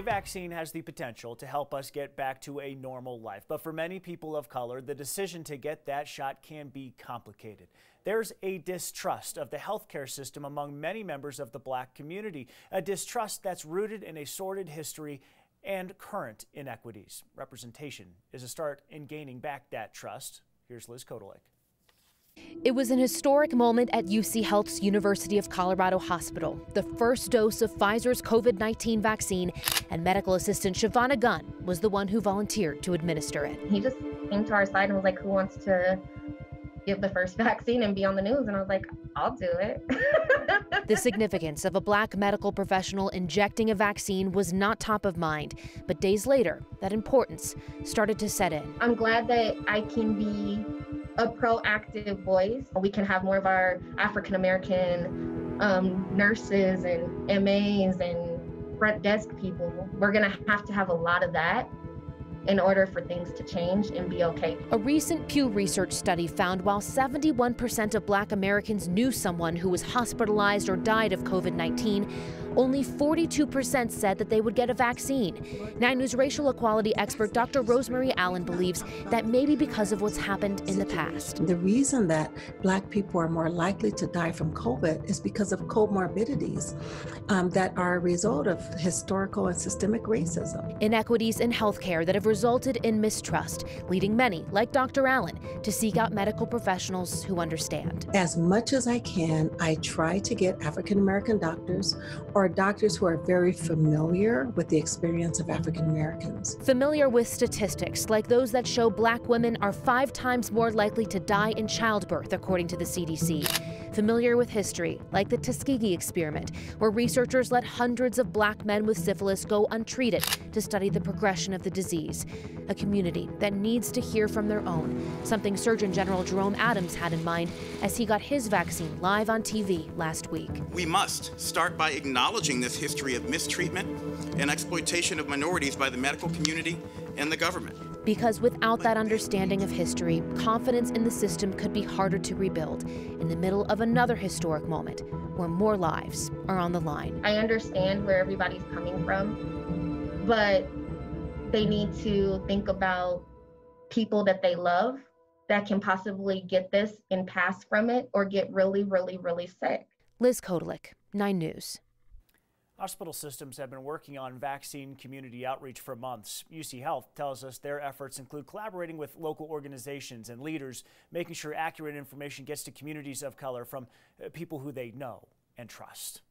A vaccine has the potential to help us get back to a normal life, but for many people of color, the decision to get that shot can be complicated. There's a distrust of the healthcare system among many members of the black community, a distrust that's rooted in a sordid history and current inequities. Representation is a start in gaining back that trust. Here's Liz Kotalik. It was an historic moment at UC Health's University of Colorado Hospital. The first dose of Pfizer's COVID 19 vaccine, and medical assistant Shavana Gunn was the one who volunteered to administer it. He just came to our side and was like, Who wants to give the first vaccine and be on the news? And I was like, I'll do it. the significance of a black medical professional injecting a vaccine was not top of mind, but days later, that importance started to set in. I'm glad that I can be a proactive voice. We can have more of our African American um, nurses and MAs and front desk people. We're going to have to have a lot of that in order for things to change and be okay. A recent Pew Research study found while 71% of black Americans knew someone who was hospitalized or died of COVID 19, only 42% said that they would get a vaccine. 9 News racial equality expert Dr. Rosemarie Allen believes that maybe because of what's happened in the past. The reason that black people are more likely to die from COVID is because of comorbidities um, that are a result of historical and systemic racism. Inequities in healthcare that have resulted in mistrust, leading many, like Dr. Allen, to seek out medical professionals who understand. As much as I can, I try to get African American doctors or are doctors who are very familiar with the experience of African Americans. Familiar with statistics like those that show black women are five times more likely to die in childbirth, according to the CDC. Familiar with history, like the Tuskegee experiment, where researchers let hundreds of black men with syphilis go untreated to study the progression of the disease. A community that needs to hear from their own, something Surgeon General Jerome Adams had in mind as he got his vaccine live on TV last week. We must start by acknowledging this history of mistreatment and exploitation of minorities by the medical community and the government. Because without that understanding of history, confidence in the system could be harder to rebuild in the middle of another historic moment where more lives are on the line. I understand where everybody's coming from, but they need to think about people that they love that can possibly get this and pass from it or get really, really, really sick. Liz Kotalik, 9 News. Hospital systems have been working on vaccine community outreach for months. UC Health tells us their efforts include collaborating with local organizations and leaders, making sure accurate information gets to communities of color from uh, people who they know and trust.